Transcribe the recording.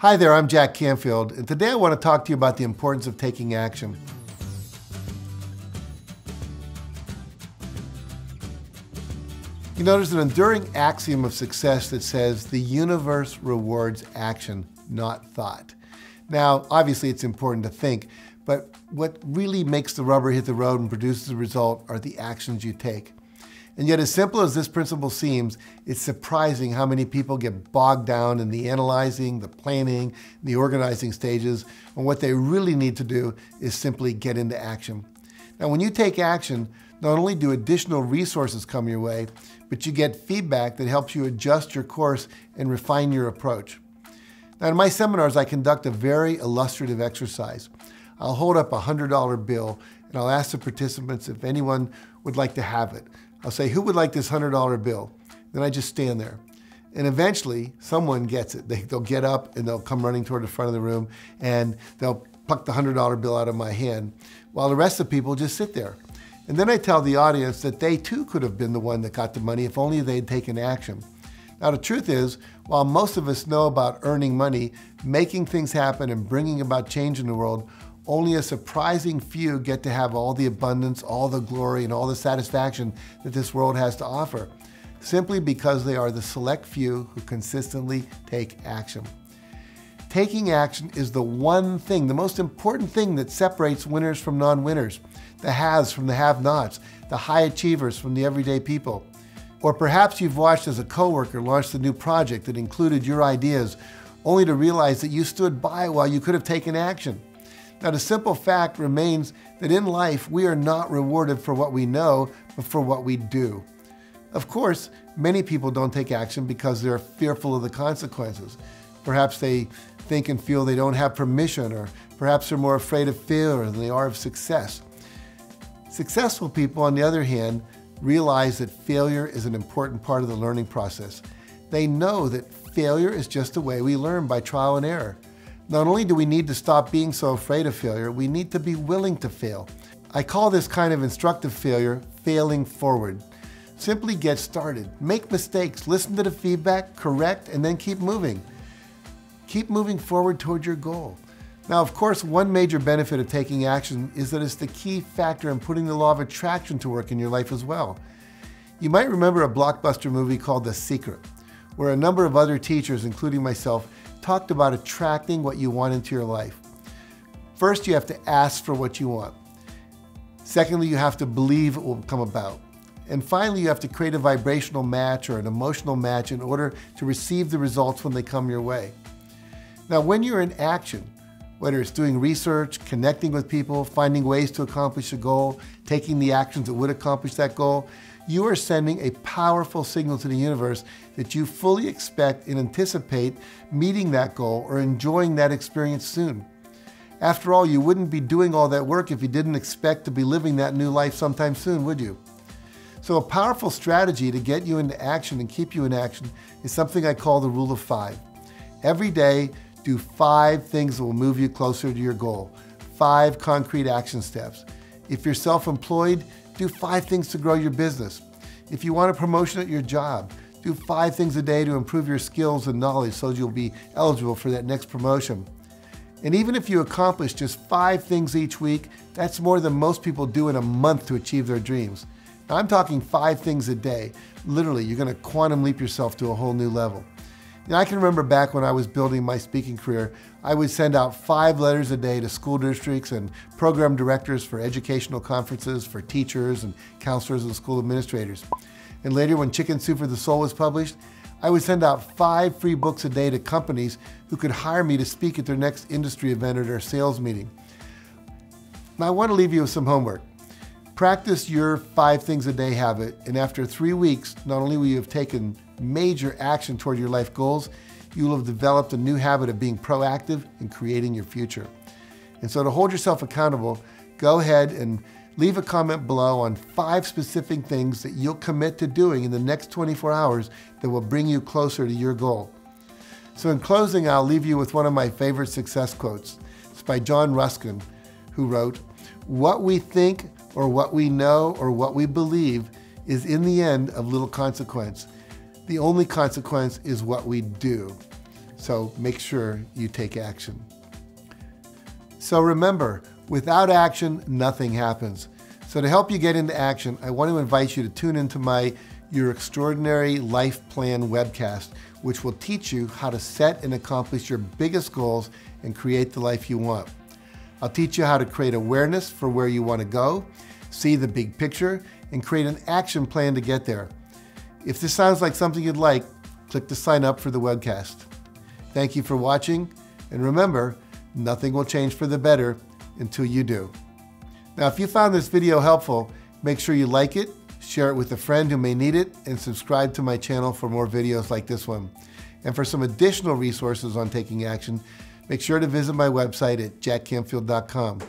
Hi there, I'm Jack Canfield, and today I want to talk to you about the importance of taking action. You know, there's an enduring axiom of success that says the universe rewards action, not thought. Now, obviously, it's important to think, but what really makes the rubber hit the road and produces the result are the actions you take. And yet, as simple as this principle seems, it's surprising how many people get bogged down in the analyzing, the planning, the organizing stages, when what they really need to do is simply get into action. Now, when you take action, not only do additional resources come your way, but you get feedback that helps you adjust your course and refine your approach. Now, in my seminars, I conduct a very illustrative exercise. I'll hold up a $100 bill and I'll ask the participants if anyone would like to have it. I'll say, who would like this $100 bill? Then I just stand there. And eventually, someone gets it. They, will get up and they'll come running toward the front of the room and they'll pluck the $100 bill out of my hand while the rest of the people just sit there. And then I tell the audience that they too could have been the one that got the money if only they'd taken action. Now, the truth is, while most of us know about earning money, making things happen, and bringing about change in the world, only a surprising few get to have all the abundance, all the glory, and all the satisfaction that this world has to offer, simply because they are the select few who consistently take action. Taking action is the one thing, the most important thing that separates winners from non winners, the haves from the have nots, the high achievers from the everyday people. Or perhaps you've watched as a coworker launched a new project that included your ideas, only to realize that you stood by while you could have taken action. Now, the simple fact remains that in life, we are not rewarded for what we know, but for what we do. Of course, many people don't take action because they're fearful of the consequences. Perhaps they think and feel they don't have permission, or perhaps they're more afraid of failure than they are of success. Successful people, on the other hand, realize that failure is an important part of the learning process. They know that failure is just the way we learn by trial and error. Not only do we need to stop being so afraid of failure, we need to be willing to fail. I call this kind of instructive failure failing forward. Simply get started, make mistakes, listen to the feedback, correct, and then keep moving. Keep moving forward toward your goal. Now, of course, one major benefit of taking action is that it's the key factor in putting the law of attraction to work in your life as well. You might remember a blockbuster movie called The Secret, where a number of other teachers, including myself, talked about attracting what you want into your life. First, you have to ask for what you want. Secondly, you have to believe it will come about. And finally, you have to create a vibrational match or an emotional match in order to receive the results when they come your way. Now, when you're in action, whether it's doing research, connecting with people, finding ways to accomplish a goal, taking the actions that would accomplish that goal, you are sending a powerful signal to the universe that you fully expect and anticipate meeting that goal or enjoying that experience soon. After all, you wouldn't be doing all that work if you didn't expect to be living that new life sometime soon, would you? So, a powerful strategy to get you into action and keep you in action is something I call the rule of five. Every day, do five things that will move you closer to your goal, five concrete action steps. If you're self employed, do five things to grow your business. If you want a promotion at your job, do five things a day to improve your skills and knowledge so you'll be eligible for that next promotion. And even if you accomplish just five things each week, that's more than most people do in a month to achieve their dreams. Now, I'm talking five things a day. Literally, you're going to quantum leap yourself to a whole new level. I can remember back when I was building my speaking career, I would send out five letters a day to school districts and program directors for educational conferences for teachers and counselors and school administrators. And later, when Chicken Soup for the Soul was published, I would send out five free books a day to companies who could hire me to speak at their next industry event or their sales meeting. Now, I want to leave you with some homework. Practice your five things a day habit, and after three weeks, not only will you have taken major action toward your life goals, you will have developed a new habit of being proactive in creating your future. And so, to hold yourself accountable, go ahead and leave a comment below on five specific things that you'll commit to doing in the next 24 hours that will bring you closer to your goal. So, in closing, I'll leave you with one of my favorite success quotes. It's by John Ruskin, who wrote, What we think or what we know or what we believe is in the end of little consequence. The only consequence is what we do. So make sure you take action. So remember, without action, nothing happens. So to help you get into action, I want to invite you to tune into my Your Extraordinary Life Plan webcast, which will teach you how to set and accomplish your biggest goals and create the life you want. I'll teach you how to create awareness for where you want to go, see the big picture, and create an action plan to get there. If this sounds like something you'd like, click to sign up for the webcast. Thank you for watching, and remember, nothing will change for the better until you do. Now, if you found this video helpful, make sure you like it, share it with a friend who may need it, and subscribe to my channel for more videos like this one. And for some additional resources on taking action, make sure to visit my website at jackcanfield.com.